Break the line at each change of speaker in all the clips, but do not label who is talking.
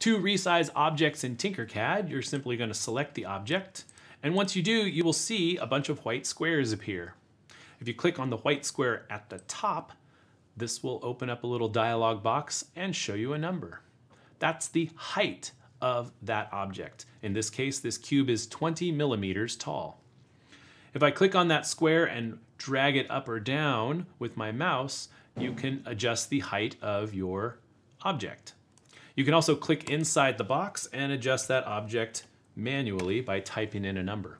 To resize objects in Tinkercad, you're simply going to select the object, and once you do, you will see a bunch of white squares appear. If you click on the white square at the top, this will open up a little dialog box and show you a number. That's the height of that object. In this case, this cube is 20 millimeters tall. If I click on that square and drag it up or down with my mouse, you can adjust the height of your object. You can also click inside the box and adjust that object manually by typing in a number.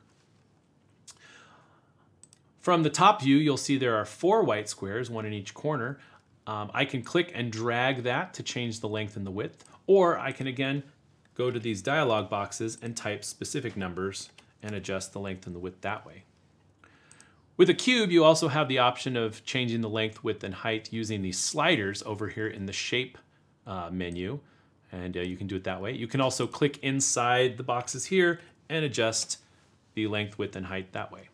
From the top view, you'll see there are four white squares, one in each corner. Um, I can click and drag that to change the length and the width, or I can again go to these dialog boxes and type specific numbers and adjust the length and the width that way. With a cube, you also have the option of changing the length, width, and height using these sliders over here in the shape uh, menu and uh, you can do it that way. You can also click inside the boxes here and adjust the length, width, and height that way.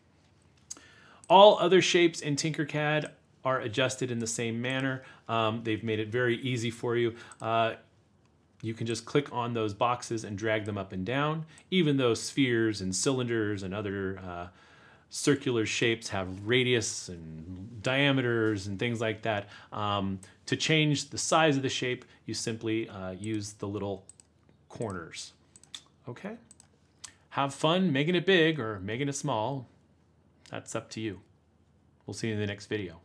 All other shapes in Tinkercad are adjusted in the same manner. Um, they've made it very easy for you. Uh, you can just click on those boxes and drag them up and down, even though spheres and cylinders and other uh, circular shapes have radius and diameters and things like that. Um, to change the size of the shape, you simply uh, use the little corners. Okay? Have fun making it big or making it small. That's up to you. We'll see you in the next video.